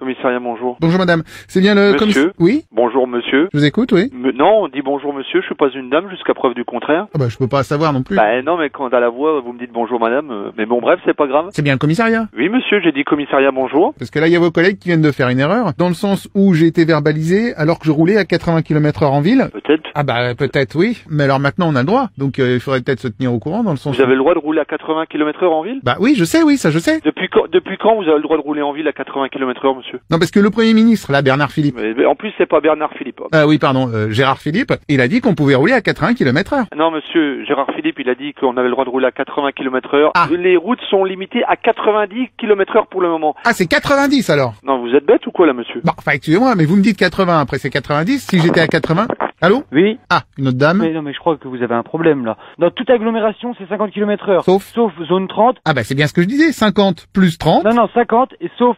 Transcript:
Commissariat, bonjour. Bonjour madame, c'est bien le Monsieur commiss- Oui, Bonjour, monsieur. je vous écoute, oui. Me- non, on dit bonjour, monsieur. Je suis pas une dame jusqu'à preuve du contraire. Ah bah je peux pas savoir non plus. Bah non, mais quand à la voix, vous me dites bonjour, madame. euh, Mais bon, bref, c'est pas grave. C'est bien le commissariat. Oui, monsieur, j'ai dit commissariat, bonjour. Parce que là, il y a vos collègues qui viennent de faire une erreur, dans le sens où j'ai été verbalisé alors que je roulais à 80 km heure en ville. Peut-être. Ah bah peut-être oui, mais alors maintenant on a le droit, donc euh, il faudrait peut-être se tenir au courant dans le sens Vous avez le droit de rouler à 80 km heure en ville? Bah oui, je sais, oui, ça je sais. depuis quand, depuis quand vous avez le droit de rouler en ville à 80 km heure, monsieur? Non, parce que le Premier ministre, là, Bernard Philippe, mais, mais En plus, c'est pas Bernard Philippe. ah oui, pardon, euh, Gérard Philippe, il a dit qu'on pouvait rouler à 80 km heure. Non, monsieur, Gérard Philippe, il a dit qu'on avait le droit de rouler à 80 km heure. Ah. Les routes sont limitées à 90 km heure pour le moment. Ah, c'est 90 alors? Non, vous êtes bête ou quoi, là, monsieur? Bon, enfin, excusez-moi, mais vous me dites 80, après c'est 90, si j'étais à 80... Allô? Oui, Ah, une autre dame mais non, mais je crois que vous avez un problème là. Dans toute agglomération, c'est 50 km heure. Sauf Sauf zone 30. Ah bah c'est bien ce que je disais, 50 plus 30. Non, non, 50 et sauf